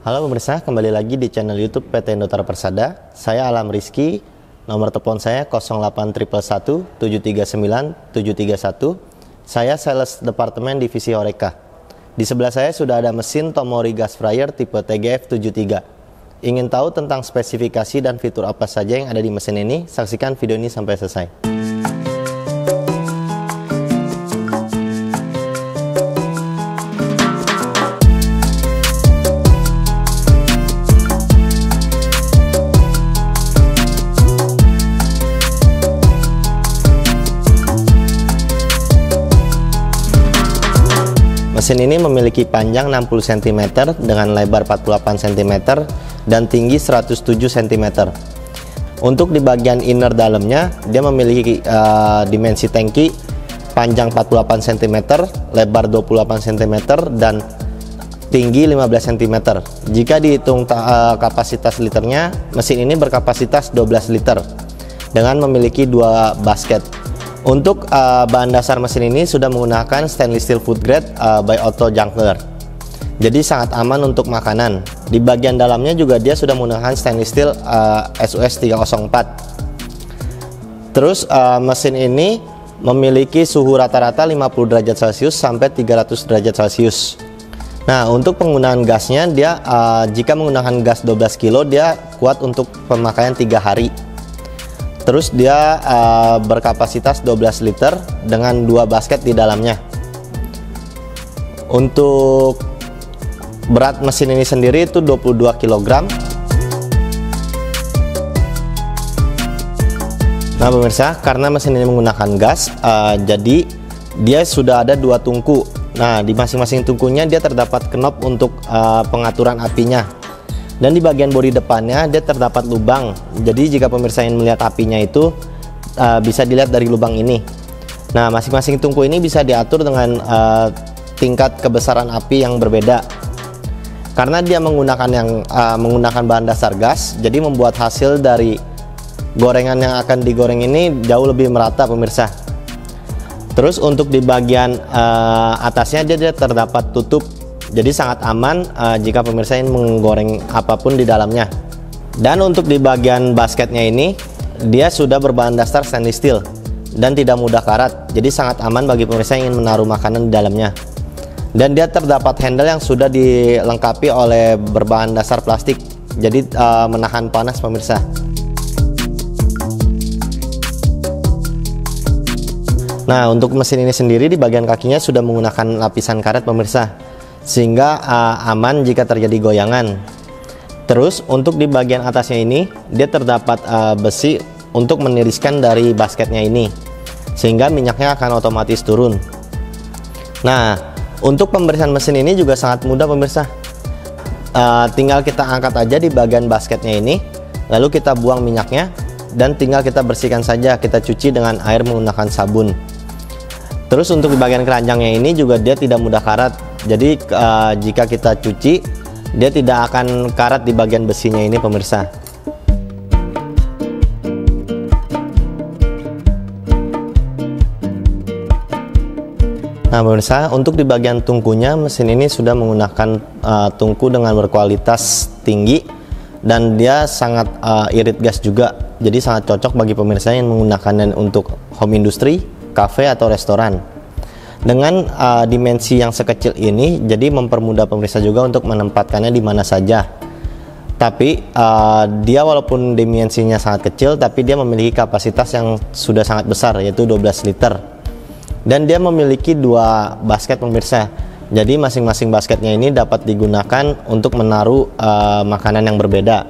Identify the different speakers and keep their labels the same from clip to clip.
Speaker 1: Halo pemirsa, kembali lagi di channel YouTube PT Indotara Persada. Saya Alam Rizky, nomor telepon saya 08111 739 731. Saya sales departemen divisi Horeca. Di sebelah saya sudah ada mesin Tomori Gas Fryer tipe TGF 73. Ingin tahu tentang spesifikasi dan fitur apa saja yang ada di mesin ini? Saksikan video ini sampai selesai. Mesin ini memiliki panjang 60 cm dengan lebar 48 cm dan tinggi 107 cm. Untuk di bagian inner dalamnya, dia memiliki uh, dimensi tangki panjang 48 cm, lebar 28 cm dan tinggi 15 cm. Jika dihitung uh, kapasitas liternya, mesin ini berkapasitas 12 liter dengan memiliki dua basket untuk uh, bahan dasar mesin ini sudah menggunakan stainless steel food grade uh, by Auto Junker. Jadi sangat aman untuk makanan. Di bagian dalamnya juga dia sudah menggunakan stainless steel uh, SUS 304. Terus uh, mesin ini memiliki suhu rata-rata 50 derajat Celcius sampai 300 derajat Celcius. Nah, untuk penggunaan gasnya dia uh, jika menggunakan gas 12 kilo dia kuat untuk pemakaian 3 hari. Terus dia uh, berkapasitas 12 liter dengan dua basket di dalamnya. Untuk berat mesin ini sendiri itu 22 kg. Nah pemirsa, karena mesin ini menggunakan gas, uh, jadi dia sudah ada dua tungku. Nah di masing-masing tungkunya dia terdapat knop untuk uh, pengaturan apinya dan di bagian bodi depannya dia terdapat lubang. Jadi jika pemirsa ingin melihat apinya itu uh, bisa dilihat dari lubang ini. Nah masing-masing tungku ini bisa diatur dengan uh, tingkat kebesaran api yang berbeda. Karena dia menggunakan yang uh, menggunakan bahan dasar gas jadi membuat hasil dari gorengan yang akan digoreng ini jauh lebih merata pemirsa. Terus untuk di bagian uh, atasnya dia, dia terdapat tutup jadi sangat aman uh, jika pemirsa ingin menggoreng apa pun di dalamnya. Dan untuk di bagian basketnya ini, dia sudah berbahan dasar stainless steel dan tidak mudah karat. Jadi sangat aman bagi pemirsa yang ingin menaruh makanan di dalamnya. Dan dia terdapat handle yang sudah dilengkapi oleh berbahan dasar plastik. Jadi uh, menahan panas pemirsa. Nah, untuk mesin ini sendiri di bagian kakinya sudah menggunakan lapisan karet pemirsa sehingga uh, aman jika terjadi goyangan. Terus untuk di bagian atasnya ini dia terdapat uh, besi untuk meniriskan dari basketnya ini sehingga minyaknya akan otomatis turun. Nah, untuk pembersihan mesin ini juga sangat mudah pemirsa. Uh, tinggal kita angkat aja di bagian basketnya ini, lalu kita buang minyaknya dan tinggal kita bersihkan saja, kita cuci dengan air menggunakan sabun. Terus untuk di bagian keranjangnya ini juga dia tidak mudah karat, jadi uh, jika kita cuci, dia tidak akan karat di bagian besinya ini pemirsa. Nah pemirsa, untuk di bagian tungkunya mesin ini sudah menggunakan uh, tungku dengan berkualitas tinggi dan dia sangat uh, irit gas juga. Jadi sangat cocok bagi pemirsa yang menggunakannya untuk home industry, cafe atau restoran. Dengan uh, dimensi yang sekecil ini, jadi mempermudah pemirsa juga untuk menempatkannya di mana saja. Tapi uh, dia walaupun dimensinya sangat kecil, tapi dia memiliki kapasitas yang sudah sangat besar, yaitu 12 liter. Dan dia memiliki dua basket pemirsa. Jadi masing-masing basketnya ini dapat digunakan untuk menaruh uh, makanan yang berbeda.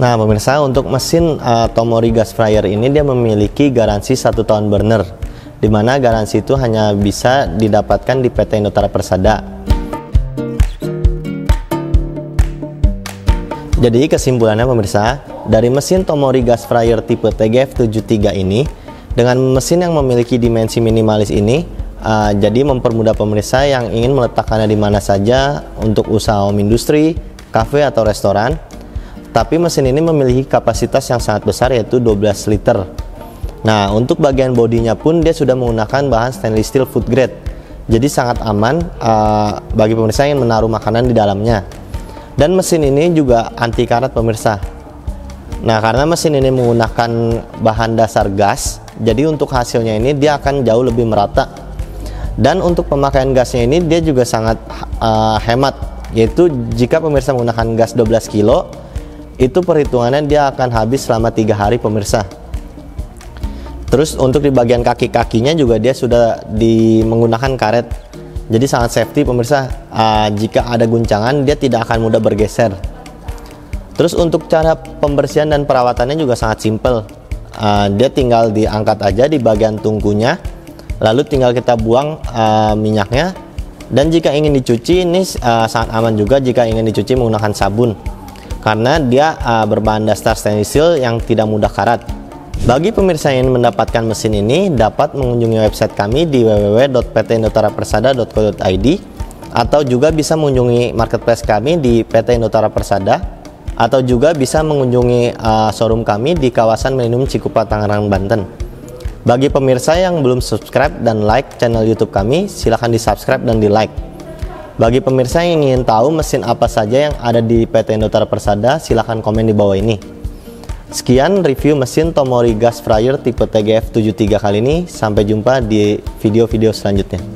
Speaker 1: Nah pemirsa, untuk mesin uh, Tomori Gas Fryer ini dia memiliki garansi satu tahun burner di mana garansi itu hanya bisa didapatkan di PT Indotara Persada. Jadi kesimpulannya pemirsa, dari mesin Tomori Gas Fryer tipe TGF73 ini, dengan mesin yang memiliki dimensi minimalis ini, uh, jadi mempermudah pemirsa yang ingin meletakkannya di mana saja untuk usaha home industri, kafe atau restoran. Tapi mesin ini memiliki kapasitas yang sangat besar yaitu 12 liter Nah, untuk bagian bodinya pun dia sudah menggunakan bahan stainless steel food grade. Jadi sangat aman uh, bagi pemirsa yang menaruh makanan di dalamnya. dan mesin ini juga anti karat pemirsa nah karena mesin ini menggunakan bahan dasar gas jadi untuk hasilnya ini dia akan jauh lebih merata dan untuk pemakaian gasnya ini dia juga sangat uh, hemat yaitu jika pemirsa menggunakan gas 12 kilo itu perhitungannya dia akan habis selama tiga hari pemirsa terus untuk di bagian kaki-kakinya juga dia sudah di menggunakan karet. Jadi sangat safety pemirsa. Uh, jika ada guncangan dia tidak akan mudah bergeser. Terus untuk cara pembersihan dan perawatannya juga sangat simple uh, dia tinggal diangkat aja di bagian tungkunya lalu tinggal kita buang uh, minyaknya. Dan jika ingin dicuci ini uh, sangat aman juga jika ingin dicuci menggunakan sabun. Karena dia uh, berbahan dasar stainless steel yang tidak mudah karat bagi pemirsa yang ingin mendapatkan mesin ini, dapat mengunjungi website kami di www.ptindotarapersada.co.id atau juga bisa mengunjungi marketplace kami di PT Indotara Persada atau juga bisa mengunjungi uh, showroom kami di kawasan Milenium Cikupa Tangerang Banten. Bagi pemirsa yang belum subscribe dan like channel YouTube kami, silahkan di subscribe dan di like. Bagi pemirsa yang ingin tahu mesin apa saja yang ada di PT Indotara Persada, silahkan komen di bawah ini. Sekian review mesin Tomori Gas Fryer tipe TGF 73 kali ini. Sampai jumpa di video-video selanjutnya.